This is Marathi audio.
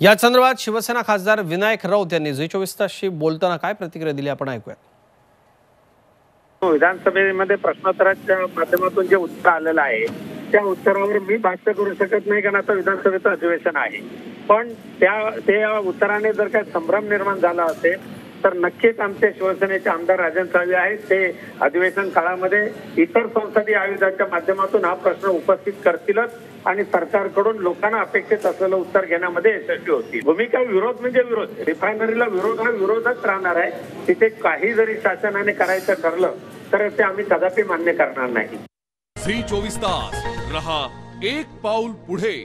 या संदर्भात शिवसेना खासदार विनायक राऊत यांनी झी चोवीस तासशी बोलताना काय प्रतिक्रिया दिली आपण ऐकूया हो, विधानसभेमध्ये प्रश्नोत्तराच्या माध्यमातून जे उत्तर आलेलं आहे त्या उत्तरावर मी भाष्य करू शकत नाही कारण आता विधानसभेचं अधिवेशन आहे. पण त्या त्या उत्तराने जर काय संभ्रम निर्माण झाला असेल तर नक्कीच आमचे शिवसेनेचे आमदार राजन साळवे आहेत. ते अधिवेशन काळामध्ये इतर संसदीय आयोगाच्या माध्यमातून हा प्रश्न उपस्थित करतीलच आणि सरकारकडून लोकांना अपेक्षित असलेलं उत्तर घेण्यामध्ये यशस्वी होतील. भूमिका विरोध म्हणजे विरोध. रिफायनरीला विरोध हा विरोधच राहणार आहे. तिथे काही जरी शासनाने करायचं ठरलं तर ते आम्ही कदापि मान्य करणार नाही. झी चोवीस तास. रहा एक पाऊल पुढे.